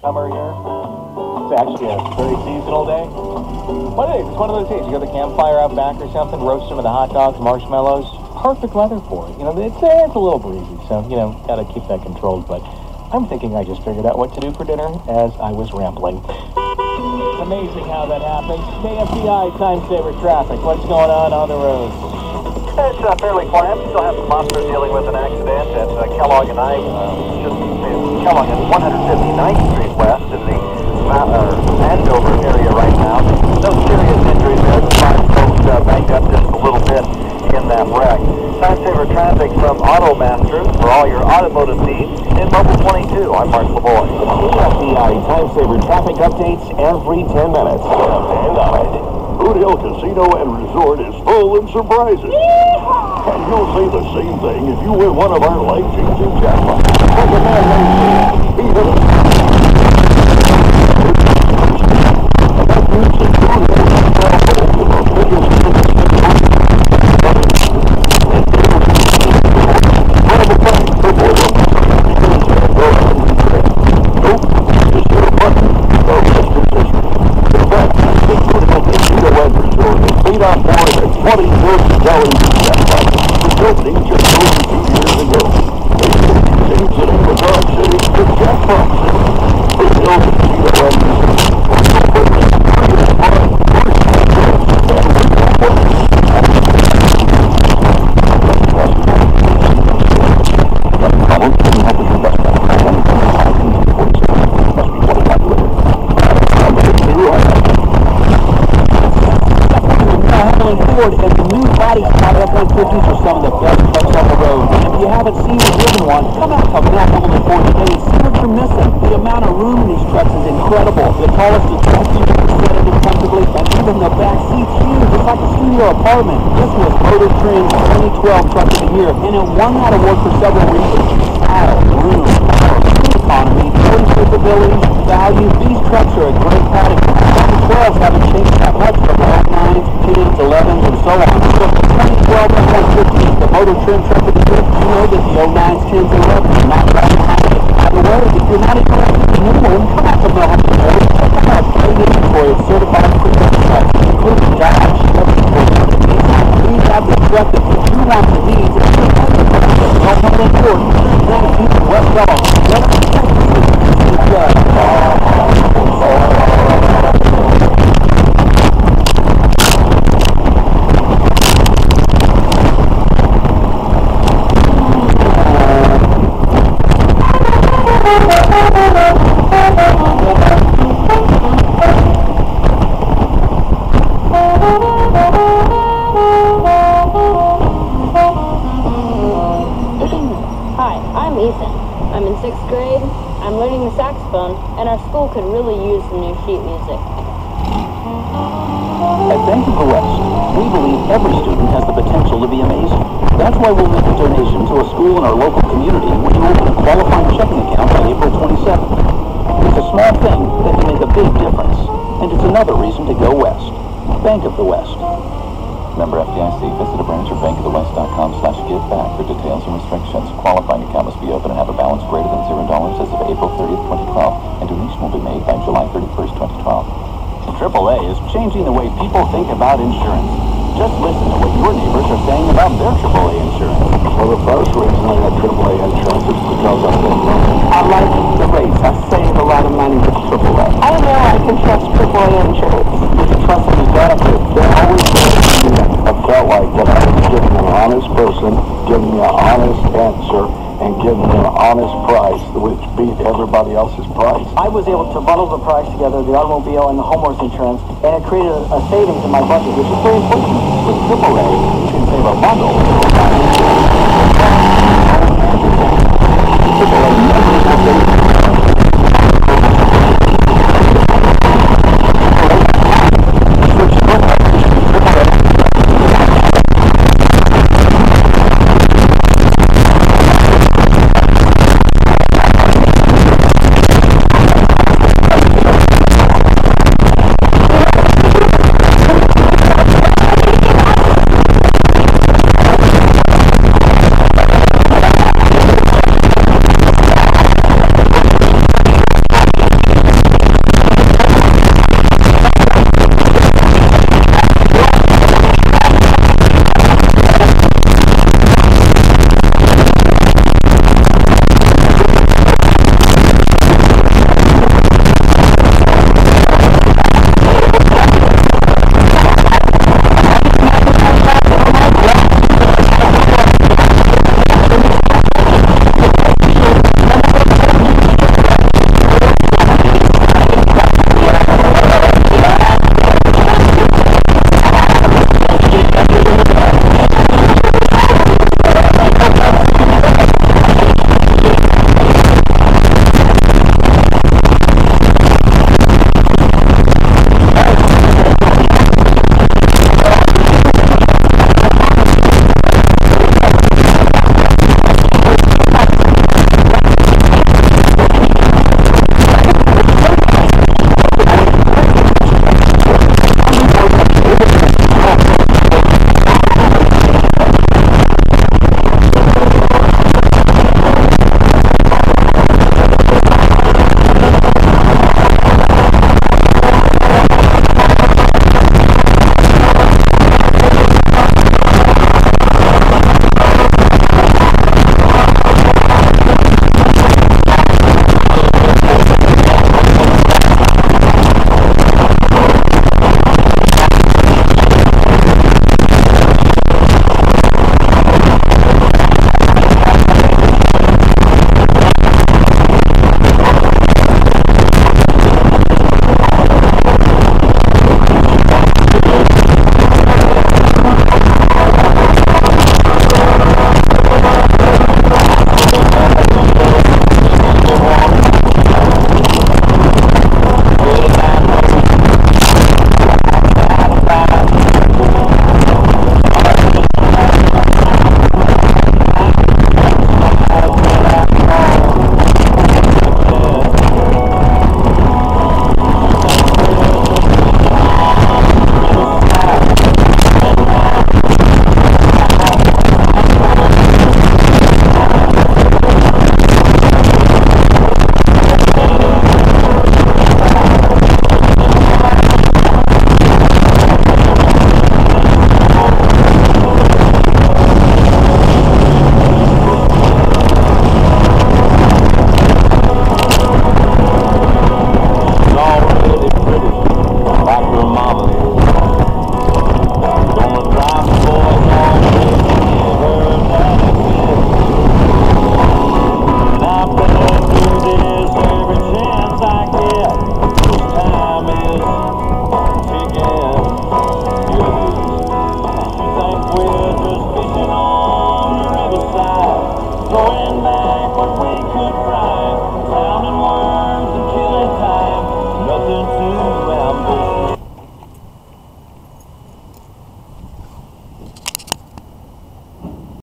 summer here. It's actually a very seasonal day. What it is, it's one of those days. You got the campfire out back or something, roast some of the hot dogs, marshmallows. Perfect weather for it. You know, it's, eh, it's a little breezy, so, you know, gotta keep that controlled. But I'm thinking I just figured out what to do for dinner as I was rambling. It's amazing how that happens. KFDI time saver traffic. What's going on on the road? It's uh, fairly quiet. We still have some officers dealing with an accident at uh, Kellogg and I, uh, just uh, Kellogg and 159th Street West in the uh, Andover area right now. No serious injuries there. The five folks uh, banged up just a little bit in that wreck. Time saver traffic from Auto Masters for all your automotive needs in Mobile 22. I'm Mark LeBoy. KFDI time saver traffic updates every 10 minutes. And on it. Boot Hill Casino and Resort is full of surprises. And you'll say the same thing if you win one of our life-changing jackpots. Like a man named. He hit a... That means that Boot Hill can travel to the biggest Beat off more than 20 million dollars in jackpots. The opening just over two years ago. Same city for Dodge City for jackpots. Boot Hill Casino and Resort. And the new body style F-150s are some of the best trucks on the road. And if you haven't seen or driven one, come out to Hamlin Ford today and see what you're missing. The amount of room in these trucks is incredible. The tallest is 20 feet set in comfortably, and even the back seat's huge. It's like a studio apartment. This was Motor Trend's 2012 Truck of the Year, and it won that award for several reasons. Style, room, economy, towing capabilities, value. These trucks are a great package. The 12s haven't changed that much I'm I'm in sixth grade. I'm learning the saxophone, and our school could really use some new sheet music. At Bank of the West, we believe every student has the potential to be amazing. That's why we'll make a donation to a school in our local community when you open a qualifying checking account on April 27th. It's a small thing that can make a big difference, and it's another reason to go west. Bank of the West. Member FDIC. Visit a branch or bankofthewest.com slash give back for details and restrictions. Qualifying account must be open and have a balance greater than $0 as of April 30th, 2012, and donation will be made by July 31st, 2012. AAA is changing the way people think about insurance. Just listen to what your neighbors are saying about their AAA insurance. Well, the first reason I got AAA insurance is because running. I like the rates. I save a lot of money with AAA. I know I can trust AAA insurance. You can trust them with benefits. They're always there to do that. I felt like that I was giving an honest person, giving me an honest answer, and give me an honest price, which beat everybody else's price. I was able to bundle the price together, the automobile and the homeowner's insurance, and it created a, a savings in my budget, which is very important. With AAA, you can save a bundle.